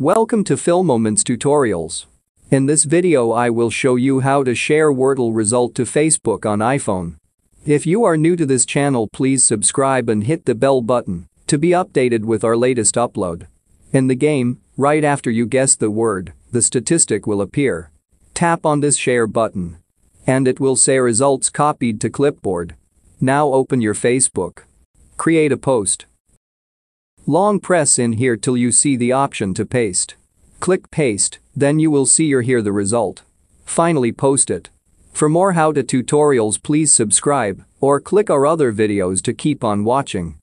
Welcome to Filmoments Tutorials. In this video I will show you how to share Wordle result to Facebook on iPhone. If you are new to this channel please subscribe and hit the bell button to be updated with our latest upload. In the game, right after you guess the word, the statistic will appear. Tap on this share button. And it will say results copied to clipboard. Now open your Facebook. Create a post. Long press in here till you see the option to paste. Click paste, then you will see or hear the result. Finally post it. For more how-to tutorials please subscribe or click our other videos to keep on watching.